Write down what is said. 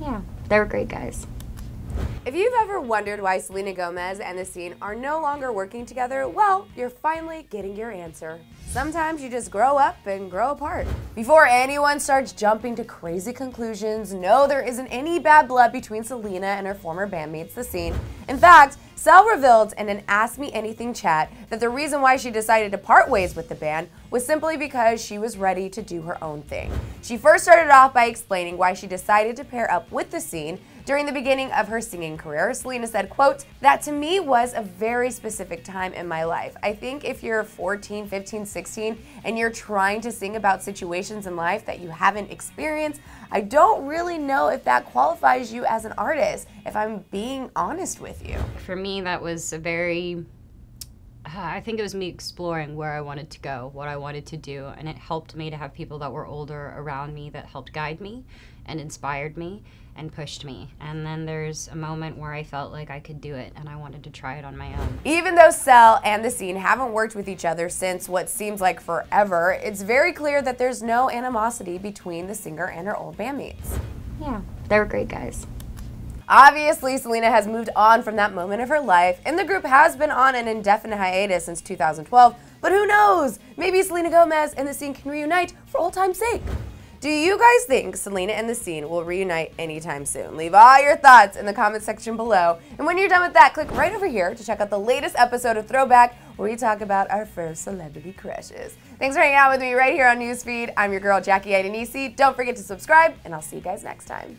Yeah, they were great guys. If you've ever wondered why Selena Gomez and the scene are no longer working together, well, you're finally getting your answer. Sometimes you just grow up and grow apart. Before anyone starts jumping to crazy conclusions, no, there isn't any bad blood between Selena and her former bandmates, The Scene. In fact, Sel revealed in an Ask Me Anything chat that the reason why she decided to part ways with the band was simply because she was ready to do her own thing. She first started off by explaining why she decided to pair up with The Scene during the beginning of her singing career, Selena said, quote, that to me was a very specific time in my life. I think if you're 14, 15, 16, and you're trying to sing about situations in life that you haven't experienced, I don't really know if that qualifies you as an artist, if I'm being honest with you. For me, that was a very I think it was me exploring where I wanted to go, what I wanted to do, and it helped me to have people that were older around me that helped guide me and inspired me and pushed me. And then there's a moment where I felt like I could do it and I wanted to try it on my own. Even though Sel and the scene haven't worked with each other since what seems like forever, it's very clear that there's no animosity between the singer and her old bandmates. Yeah, they were great guys. Obviously, Selena has moved on from that moment of her life, and the group has been on an indefinite hiatus since 2012. But who knows? Maybe Selena Gomez and the scene can reunite for old time's sake. Do you guys think Selena and the scene will reunite anytime soon? Leave all your thoughts in the comment section below. And when you're done with that, click right over here to check out the latest episode of Throwback where we talk about our first celebrity crushes. Thanks for hanging out with me right here on Newsfeed. I'm your girl, Jackie Idanisi. Don't forget to subscribe, and I'll see you guys next time.